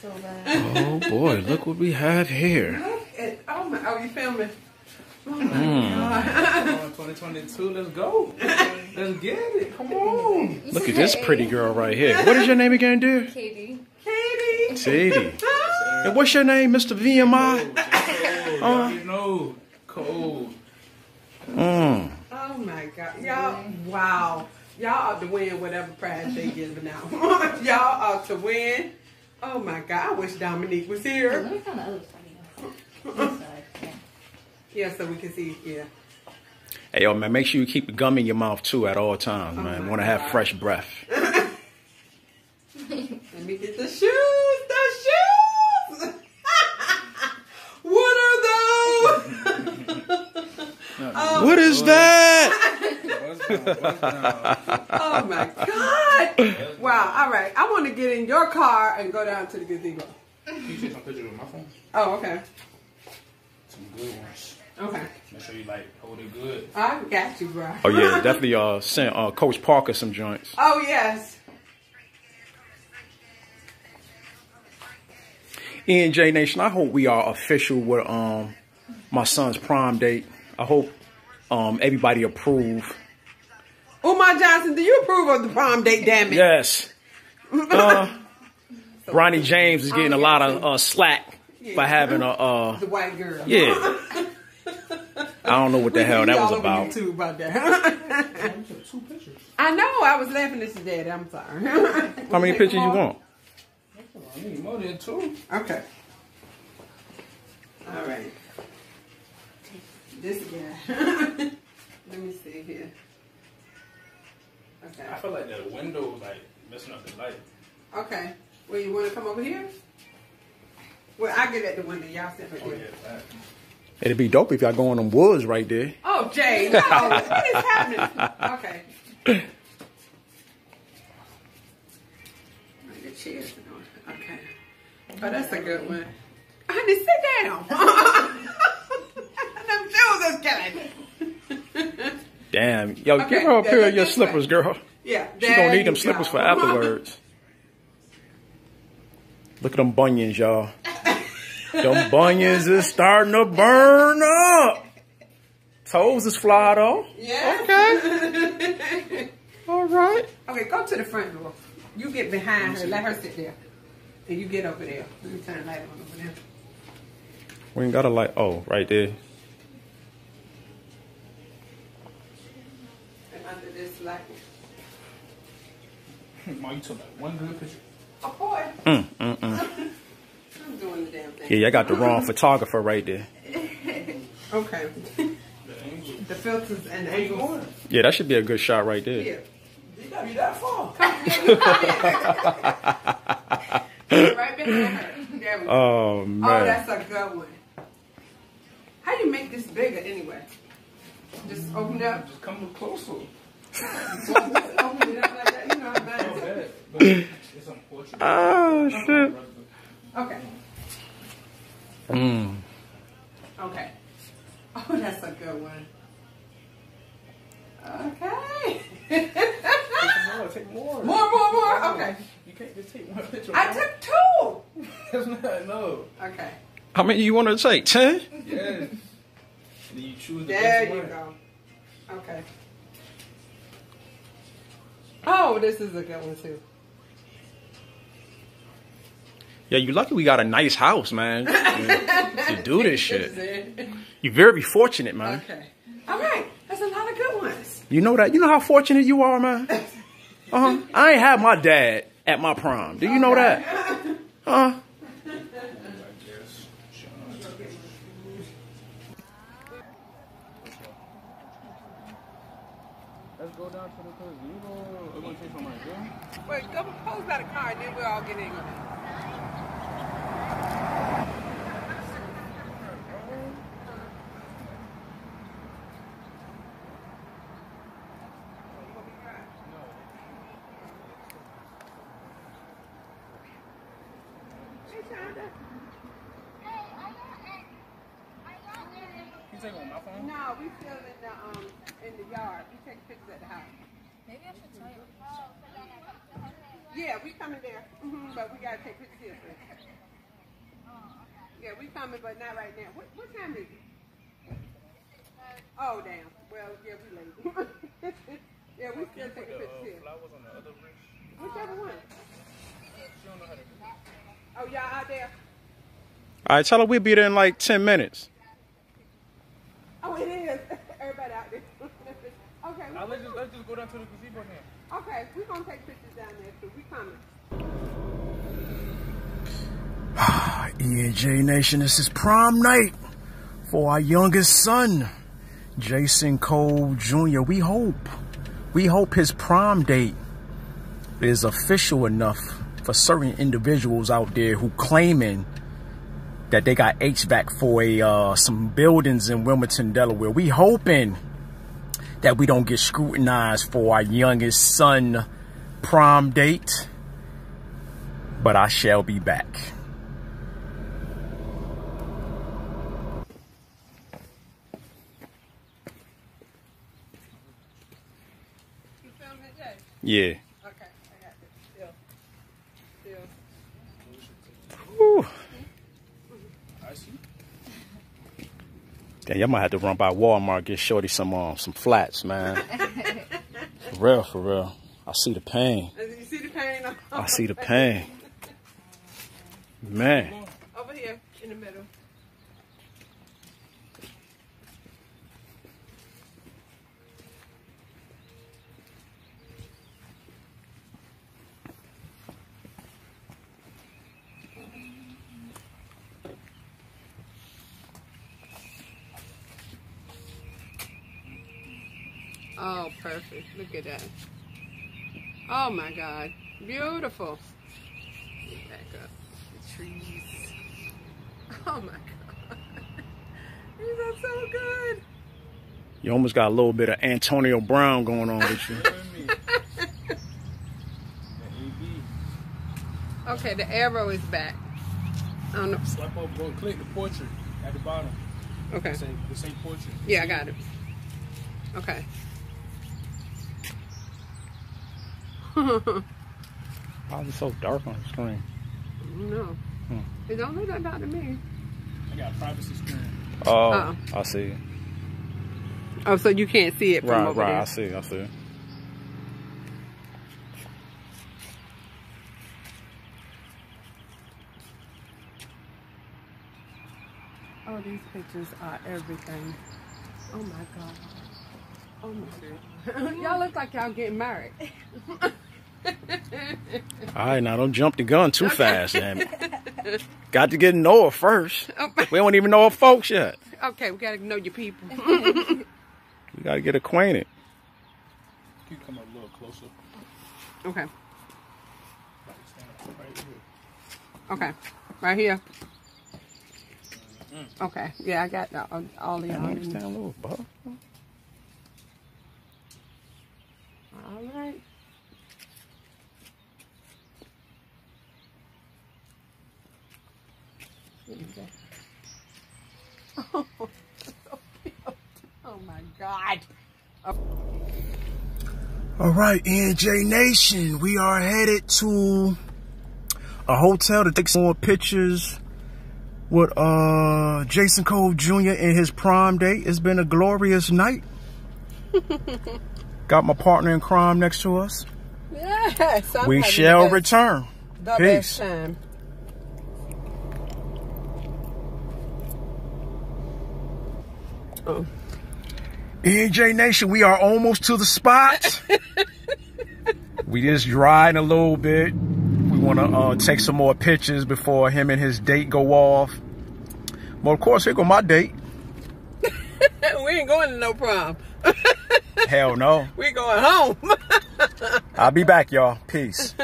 so bad. Oh boy, look what we have here. Look at, oh my, oh, you filming? Oh my Mm. God. 2022, let's go. Let's get it. Come on. Look at this pretty girl right here. What is your name again, dear? Katie. Katie. Sadie. And what's your name, Mr. VMI? Uh, you know, cold. Mm. Oh my God. Y'all, wow. Y'all ought to win whatever prize they giving out. Y'all ought to win. Oh my God. I wish Dominique was Let here. me find the other side. Yeah. Yeah, so we can see. Yeah. Hey, yo, man, make sure you keep the gum in your mouth too at all times, Oh man. Want to have fresh breath. Let me get the shoes. The shoes. what are those? oh, What is that? What's down? What's down? oh my God. Wow. All right. I want to get in your car and go down to the gazebo. Can you take some pictures with my phone? Oh, okay. Some good ones. Okay. Make sure you like hold it good. I got you, bro. Oh yeah, definitely. Uh, send uh, Coach Parker some joints. Oh, yes. E and J Nation, I hope we are official with um my son's prom date. I hope um everybody approve. Umar Johnson, do you approve of the prom date, damn it? Yes. Uh, Ronnie James is getting a lot of uh, slack for having a uh The white girl. yeah. I don't know what the We- hell that was about. YouTube about that. You took two pictures. I know. I was laughing at your daddy. I'm sorry. How many pictures you want? I need more than two. Okay. All right. This guy. Let me see here. Okay. I feel like the window like messing up the light. Okay. Well, you want to come over here? Well, I get at the window. Y'all sit right Oh here. yeah, that. It'd be dope if y'all go in them woods right there. Oh, Jay, no. what is happening? Okay. The chairs. Okay. Oh, that's a good one. Honey, sit down. Them shoes is killing. Damn, yo, Okay, give her a pair of your slippers, way. girl. Yeah. She gonna need them slippers for afterwards. Look at them bunions, y'all. them bunions is starting to burn up. Toes is fly though. Yeah. Okay. All right. Okay, go to the front door. You get behind her. Let her sit there. And you get over there. Let me turn the light on over there. We ain't got a light. Oh, right there. And under this light. You took like one good picture. Oh, boy. Mm, mm, mm. I'm doing the damn thing. Yeah, y'all got the wrong photographer right there. Okay. The filters and the angles. Yeah, that should be a good shot right there. Yeah. You gotta be that far. right behind her. There we go. Oh Oh, man. that's a good one. How do you make this bigger anyway? Just open it up. Just come a little closer. Just open it up like that. You know how Not bad bad. But it's unfortunate. oh shit. Okay. Mm. Okay. Oh, that's a good one. Okay. Take more. Take more. more, more, more. Okay. You can't just take one picture. I took two. That's not no. Okay. How many you want to take? Ten? Yes. Then you choose the There best you go. Okay. Oh, this is a good one too. Yeah, you lucky we got a nice house, man. to do this shit. You're very fortunate, man. Okay. All right. That's a lot of good ones. You know that? You know how fortunate you are, man? Uh-huh. I ain't have my dad at my prom. Do you know that? Uh, I guess. Sure. Let's go down to the casino. We're gonna take some right there. Wait, go pose by the car, and then we'll all get in. You take on my phone? No, we still in the um in the yard. We take pictures at the house. Maybe I should tell you. Yeah, we coming there. hmm but we gotta take pictures here first. Yeah, we coming, but not right now. What, what time is it? Oh, damn. Well, yeah, we late. yeah, we still taking pictures here. Flowers on the other bridge. Whichever one. She don't know how to do it. Oh, y'all out there? All right, tell her we'll be there in like 10 minutes. Oh, it is. Everybody out there. okay. Now let's just, let's just go down to the gazebo then. Okay, we're gonna take pictures down there too. We coming. ENJ E Nation, this is prom night for our youngest son, Jason Cole Jr. We hope, we hope his prom date is official enough for certain individuals out there who claiming that they got HVAC for a uh, some buildings in Wilmington, Delaware. We hoping that we don't get scrutinized for our youngest son prom date, but I shall be back. Yeah. Okay, I got this. Still. Still. Whew. I see. Damn, y'all might have to run by Walmart get Shorty some um, some flats, man. for real, for real. I see the pain. You see the pain? I see the pain. Man. Over here in the middle. Oh, perfect. Look at that. Oh my God. Beautiful. Get Back up. The trees. Oh my God. These are so good. You almost got a little bit of Antonio Brown going on with you. You know what I mean? The AB. Okay, the arrow is back. I don't know. Swipe up, go click the portrait at the bottom. Okay. The same, it say portrait. Yeah, I got it. Okay. Why is it so dark on the screen? no. Hmm. It don't look like that to me. I got privacy screen. Oh, Oh. I see. Oh, so you can't see it from Right, over right. there. I see. I see. Oh, these pictures are everything. Oh my god. Oh my god. y'all look like y'all getting married. All right, now don't jump the gun too fast, damn it. Got to get to know her first. Oh, we don't even know her folks yet. okay, we gotta know your people. We got to get acquainted. You can come a little closer. okay, Like right here. okay. Right here. Mm-hmm. Okay, yeah, I got the, all, all the I y'all. understand a little, bro. All right. Oh. Oh my God. All right, NJ Nation, we are headed to a hotel to take some more pictures with uh Jason Cole Jr. and his prom date. It's been a glorious night. Got my partner in crime next to us. Yes, I'm we shall return. Peace. Oh. EJ Nation, we are almost to the spot. we just drying a little bit. We want to uh, take some more pictures before him and his date go off. Well, of course, here go my date. we ain't going to no prom. Hell no. We going home. I'll be back, y'all. Peace. Six.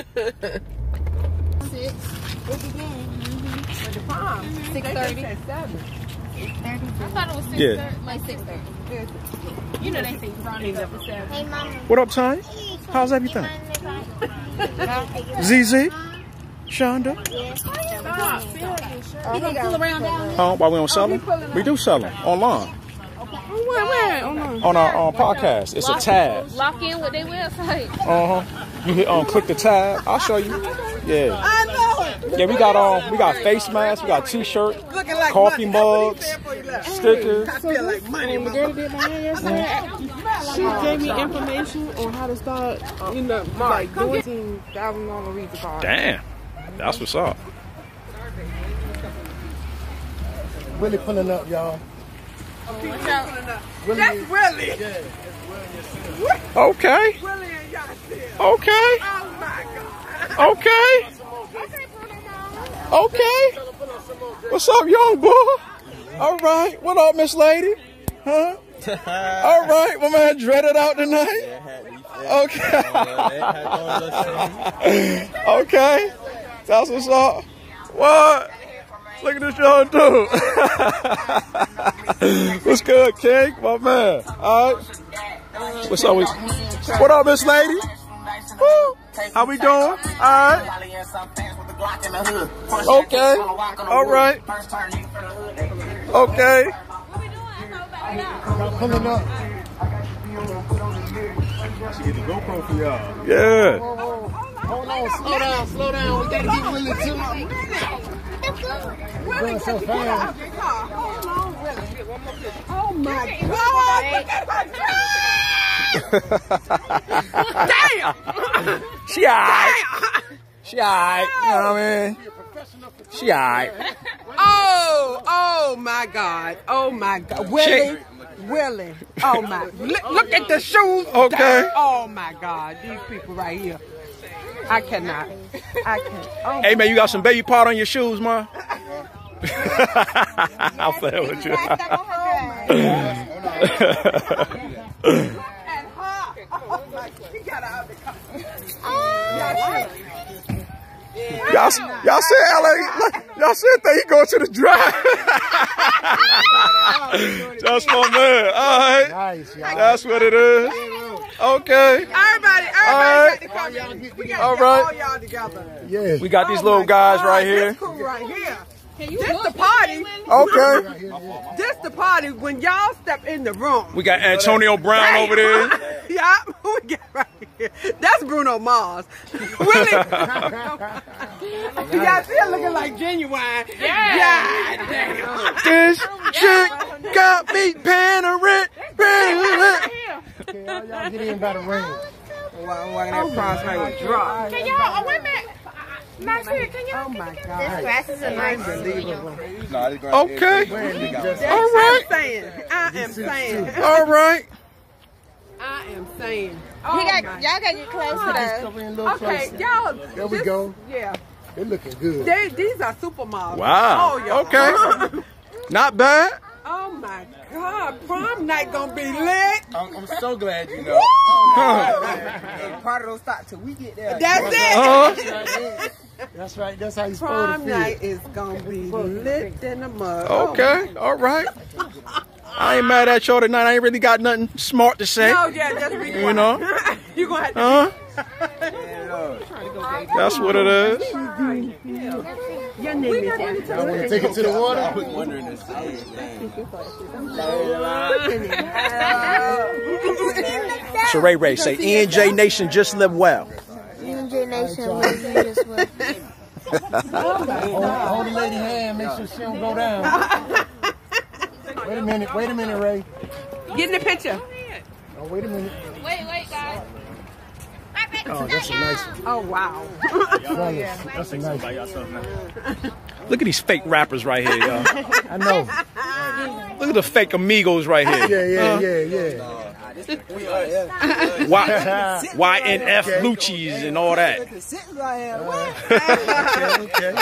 Mm -hmm. The prom. Mm -hmm. 6.30. I thought it was six Yeah. thirty. Like six thirty. You know they say Ronnie's up at seven. Hey, mom. What up, Tony? How's everything? ZZ? Shonda? You gonna pull around down there? Oh, why we don't sell them? We do sell them online Where, where? Oh, on our on podcast. It's a tab. Lock in with their website. Uh huh. You hit on click the tab. I'll show you. Yeah. I know it. Yeah, we got um, we got face masks, we got t-shirt, Looking like coffee money. mugs, How you feel stickers. I feel like money. When the girl did my hair yesterday, she gave me information on how to start, uh, you know, like doing ten thousand dollar Visa card. Damn, that's what's up. Really pulling up, y'all. That's Willie. Okay, Willie and Yasir. okay, Oh my God. okay, okay. What's up, young boy? All right. What up, Miss Lady? Huh? All right. My man dreaded out tonight. Okay. okay. That's what's up. What? Look at this young dude. what's good, King? My man. All right. What's up What up, Miss Lady? Woo. How we doing? All right. Okay. All right. Okay. Pulling up. Get the GoPro for y'all. Yeah. Hold on, slow down, slow down. We gotta get Willie too. Going so fast. Oh my God. Look at her Damn. She alright. You know what I mean? She alright. Oh, oh my God. Oh my God. Willie. Willie. Oh my. Look, look at the shoes. Okay. Oh my God. These people right here. I cannot. I can't. Oh Hey man, you got some baby powder on your shoes, man? I'll play with you. and her. Oh my. She got out of the car. Yeah, Y'all, y'all said LA, y'all said that he go to the drive. That's my man. All right. Nice. That's what it is. Okay. Everybody, everybody All got to come in. We got All to get all right. y'all together. Yeah. We got these Oh little guys God, right here. crew right here. This the party. Okay. This the party when y'all step in the room. We got Antonio Brown over there. yeah, we get right here. That's Bruno Mars. Willie. y'all still looking like genuine. Yeah. God damn. This chick got me paying a rent. paying a rent. Okay, y'all, y'all get in by the ring. Well, I'm that prize right with drop. Can y'all, oh, wait a minute. Max here, can y'all? Oh my God. Glasses are nice. Unbelievable. Okay. That's All what right. I'm saying. I am saying. All right. I am saying. He Oh y'all gotta get close to the. Cover in a little Okay, y'all. There we go. Yeah. They're looking good. They, these are supermodels. Wow. Oh. Okay. Not bad. Oh my God. Prom night gonna be lit. I'm, I'm so glad you know. Party don't stop till we get there. That's it. Uh-huh. That's right. That's how you supposed Prom to feel. night is gonna be lit in the mud. Okay. All right. I ain't mad at y'all tonight. I ain't really got nothing smart to say. Oh, yeah, just be You know? quiet. you gonna have to. Huh? That's what it is. Your name is I want to take it to the water. wondering the same thing. So Ray Ray say ENJ Nation just live well. UNJ Nation loves you as well. Hold, hold the lady hand. Make sure she don't go down. Wait a minute. Wait a minute, Ray. Get in the picture. Oh, wait a minute. Wait, wait, guys. Oh, that's a nice one. Oh, wow. Fellas, That's a nice one. Look at these fake rappers right here, y'all. I know. Look at the fake amigos right here. Yeah, yeah, yeah, yeah. Y- YFN Lucci's and all that. Sitting right Okay.